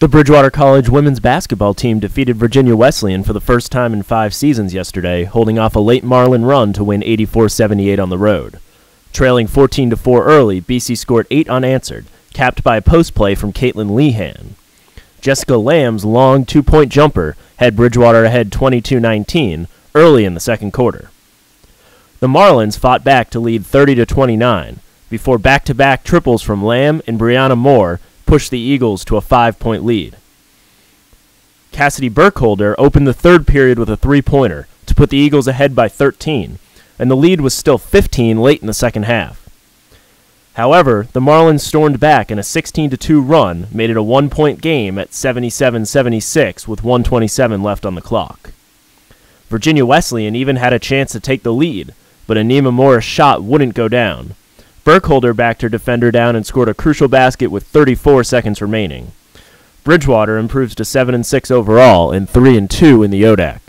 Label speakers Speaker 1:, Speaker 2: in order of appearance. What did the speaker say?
Speaker 1: The Bridgewater College women's basketball team defeated Virginia Wesleyan for the first time in five seasons yesterday, holding off a late Marlin run to win 84 78 on the road. Trailing 14 4 early, BC scored eight unanswered, capped by a post play from Caitlin Lehan. Jessica Lamb's long two point jumper had Bridgewater ahead 22 19 early in the second quarter. The Marlins fought back to lead 30 29 before back to back triples from Lamb and Brianna Moore pushed the Eagles to a five point lead. Cassidy Burkholder opened the third period with a three pointer to put the Eagles ahead by 13, and the lead was still 15 late in the second half. However, the Marlins stormed back and a 16 2 run made it a one point game at 77 76 with 127 left on the clock. Virginia Wesleyan even had a chance to take the lead, but a Nima Morris shot wouldn't go down, Burkholder backed her defender down and scored a crucial basket with 34 seconds remaining. Bridgewater improves to 7 and 6 overall and 3 and 2 in the ODAC.